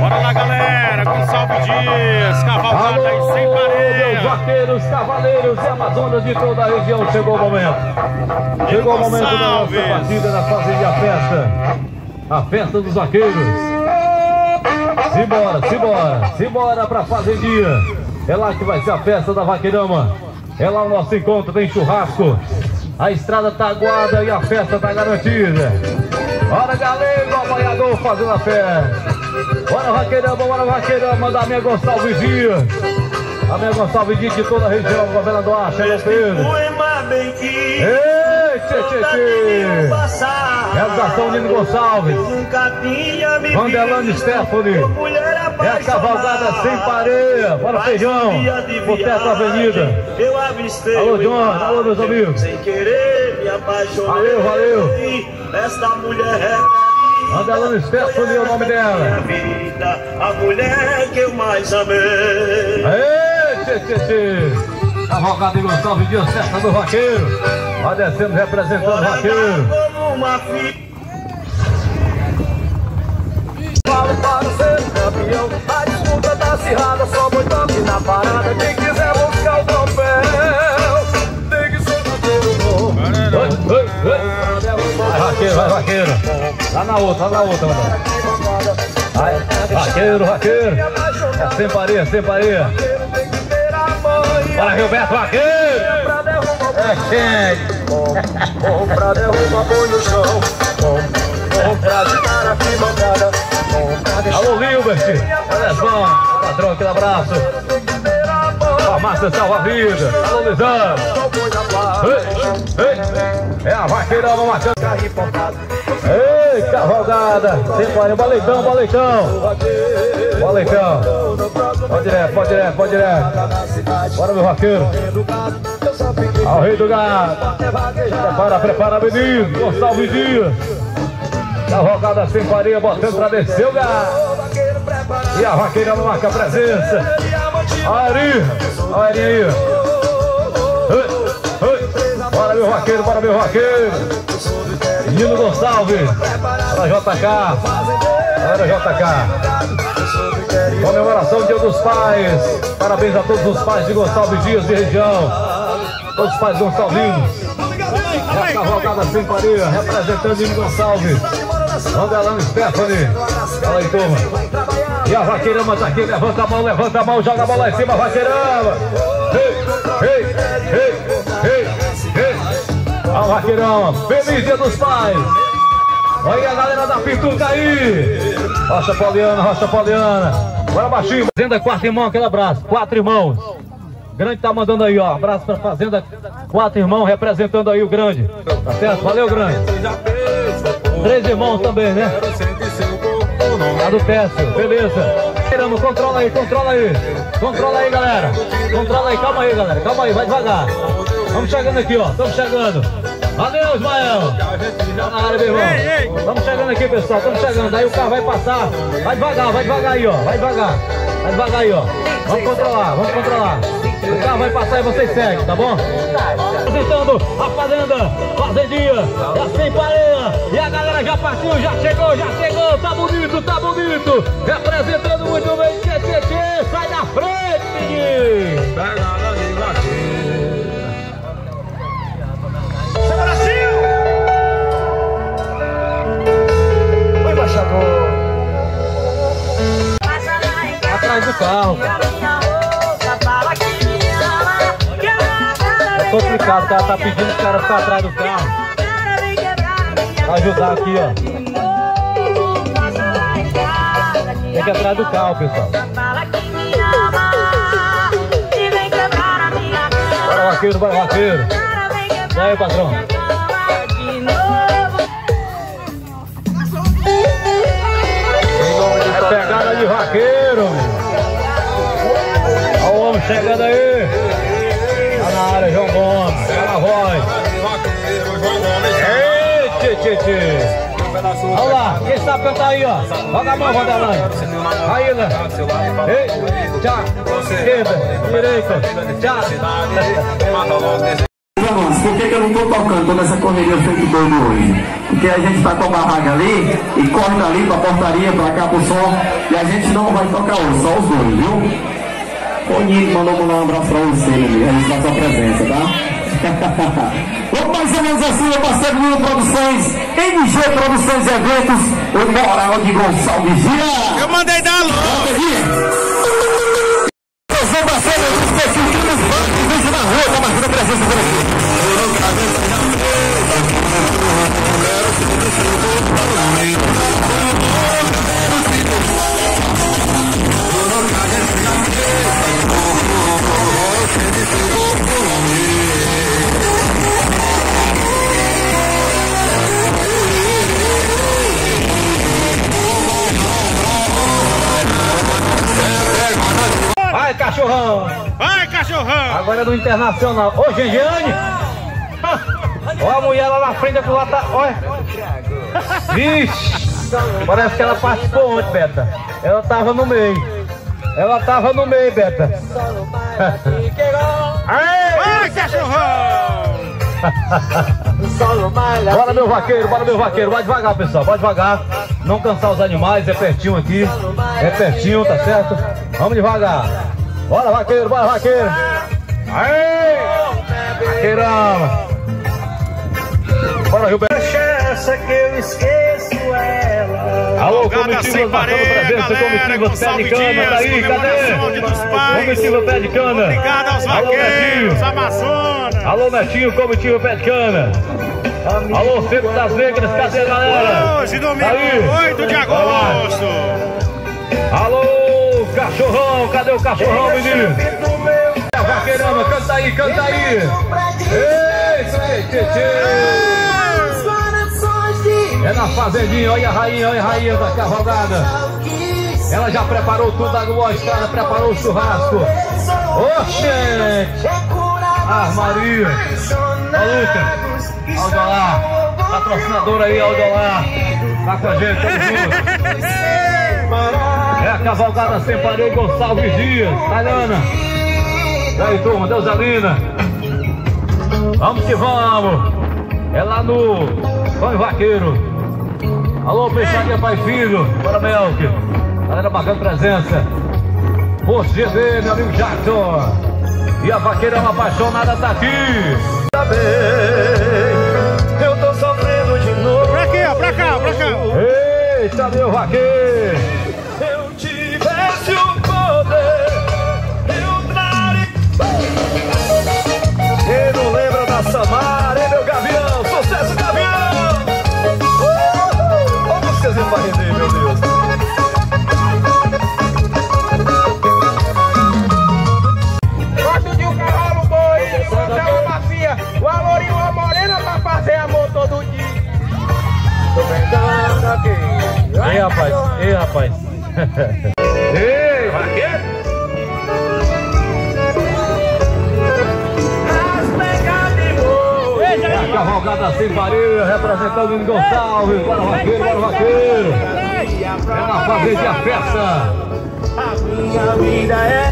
Bora lá, galera. Gonçalves Dias, cavalgada aí sem pareia. Vaqueiros, cavaleiros e amazonas de toda a região. Chegou o momento. Chegou o momento da nossa partida da Fazenda Festa. A festa dos vaqueiros. Simbora, simbora, simbora pra Fazendinha. É lá que vai ser a festa da Vaqueirama. É lá o nosso encontro, tem churrasco. A estrada tá aguada e a festa tá garantida. Bora, galego, apoiador fazendo a festa. Bora, Vaqueirama, bora, Vaqueirama, da minha Gonçalves Dias. A minha Gonçalves Dias de toda a região, governador Acha, Pedro. Ei, tchê, tchê, tchê. Realização Nino Gonçalves. Vandelano Stephanie. É a cavalgada sem pareia. Bora, feijão. Boteco Avenida. Eu avistei Alô, John. Alô, meus amigos. Sem querer me apaixonei. Valeu, valeu. Esta mulher é Vandelano Stephanie é o nome minha dela. vida, a mulher que eu mais amei. Ei, tchê, tchê, tchê. Cavalgada de Gonçalves Dias, festa do vaqueiro. Vai descendo representando o vaqueiro. Falo para ser campeão A disputa tá acirrada, só boi top na parada Quem quiser buscar o troféu Tem que ser vaqueiro bom. Vai, vaqueiro, vai, vaqueiro. Lá na outra, lá na outra, mano. Vai, vaqueiro, vaqueiro. É sem pareia, sem pareia. Tem que ter a mãe Bora, Gilberto Vaqueiro. É quente. Bom pra derrubar põe no chão Alô, Gilbert. Alesão, patrão, aquele abraço. Tem Farmácia Salva Vida. Alô, Lisandro. É a vaqueirama marcando. Ei, cavalgada. Pareia. Baleitão, baleitão. Baleitão. Pode direto, pode direto, pode direto. Bora, meu vaqueiro. Ao rei do gado. Prepara, prepara, menino. Gonçalves Dias. Cavalgada sem pareia, botando pra descer o preparado E a vaqueira não marca presença. Olha ali, olha ali aí. Bora, meu vaqueiro, bora, meu vaqueiro. Nino Gonçalves. Bora, JK. Bora, JK. Comemoração Dia dos Pais. Parabéns a todos os pais de Gonçalves Dias de região. Todos os pais gonçalvinos. É a cavalgada sem pareia, representando Nino Gonçalves. Vandelano Stephanie. Fala aí, turma. E a vaqueirama tá aqui, levanta a mão, levanta a mão, joga a bola lá em cima, vaqueirama. Ei, ei, ei, ei, ei. A vaqueirama, feliz dia dos pais. Olha a galera da Pituca aí. Rocha Poliana, Rocha Poliana. Bora baixinho. Fazenda Quatro Irmãos, aquele abraço. Quatro Irmãos. Grande tá mandando aí, ó. Abraço pra Fazenda Quatro Irmãos, representando aí o Grande. Tá certo? Valeu, Grande. Irmãos também, né? Lá do Pécio, beleza. Tiramos, controla aí, controla aí. Controla aí, galera. Controla aí, calma aí, galera. Calma aí, vai devagar. Vamos chegando aqui, ó. Estamos chegando. Valeu, Ismael. Tá na área, meu irmão. Estamos chegando aqui, pessoal. Estamos chegando. Aí o carro vai passar. Vai devagar, vai devagar aí, ó. Vai devagar. Vai devagar aí, ó. Vamos controlar, vamos controlar. O carro vai passar e vocês seguem, tá bom? Apresentando a Fazenda, Fazendinha, é a Sem Pareia. E a galera já partiu, já chegou, já chegou. Tá bonito, tá bonito. Representando muito bem, tchê, tchê, tchê. Sai da frente, menino. Oi, embaixador Atrás do carro. Complicado, o cara tá pedindo o cara ficar atrás do carro. Pra ajudar aqui, ó. Tem que atrás do carro, pessoal. Bora, vaqueiro, bora, vaqueiro. E aí, patrão? É pegada de vaqueiro. Olha o homem chegando aí. Na área, João Gomes. Na voz. Ei. Olha lá, quem sabe cantar aí, ó. Joga a mão, Rodelândia. Aí, né? Ei, tchau. Esquerda, direita. Nunes, por que, que eu não tô tocando toda essa correria feito doido hoje? Porque a gente tá com a barraca ali e corre dali pra portaria, pra cá pro som, e a gente não vai tocar hoje, só os dois, viu? O Nino mandou mandar um abraço pra você, meu registrar sua presença, tá? Vamos mais ou menos assim, meu parceiro Nino Produções, NG Produções e Eventos, o Moral de Gonçalves Gia. Eu mandei dar alô. Agora é do Internacional. Ô, Gengiane! Olha a mulher lá na frente do lado da. Olha! Vixe! Parece que ela participou ontem, Beta. Ela tava no meio. Ela tava no meio, Beta. Aê! Cachorrão. Bora, meu vaqueiro, bora, meu vaqueiro. Vai devagar, pessoal, vai devagar. Não cansar os animais, é pertinho aqui. É pertinho, tá certo? Vamos devagar. Bora, vaqueiro, bora, vaqueiro. Aê! Vaqueirão. Bora, Rio Belo. Essa que eu esqueço ela. Alô, comitiva, pareia, presença, galera, comitiva pé de Gonçalves cana, Dias, tá aí, cadê? dos pais. Comitiva pé de cana. Obrigado aos Alô, vaqueiros, Netinho. Amazonas. Alô, Netinho, comitiva pé de cana. Alô, Centro das Negras, cadê a galera? Hoje, domingo, Tá aí. 8 de agosto. Alô, cachorrão, cadê o cachorrão, menino? Canta aí, canta aí. Ei. É na fazendinha, olha a rainha, olha a rainha da cavalgada. Ela já preparou tudo, a a estrada, preparou o churrasco. Oxente! Ah, Maria! Ó, Lucas! Aldolar! Patrocinador aí, Aldolar! Tá com a gente, tamo junto! É a cavalgada sem pareio Gonçalves Dias, Tayana! Aí, turma, Deusalina! Vamos que vamos! É lá no Pão Vaqueiro! Alô, Peixaria Pai Filho, bora Melk. Galera marcando presença. Posto GV, meu amigo Jackson. E a vaqueira é uma apaixonada tá aqui. Tá bem, eu tô sofrendo de novo. Pra aqui, ó, pra cá, pra cá. Eita, meu vaqueiro. Rapaz. Ei, vaqueiro. Cavalgada sem pareia, representando o Gonçalves. Bora, vaqueiro, bora, vaqueiro. É na fazenda a festa. A minha vida é